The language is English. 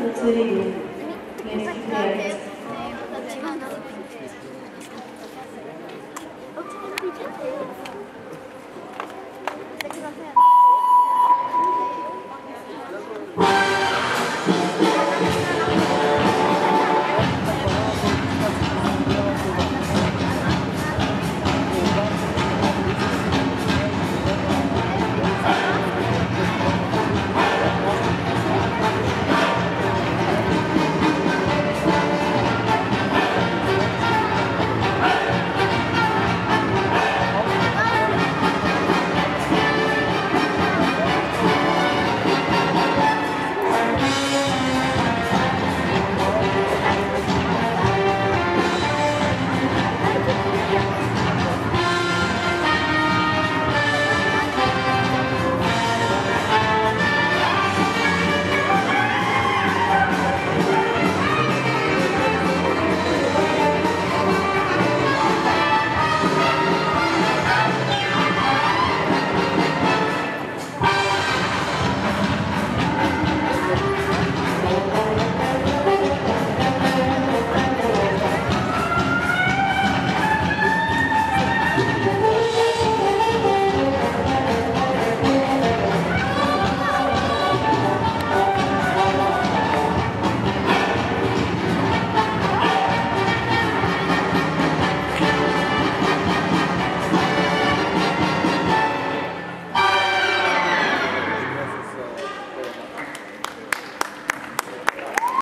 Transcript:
That's very. Yes,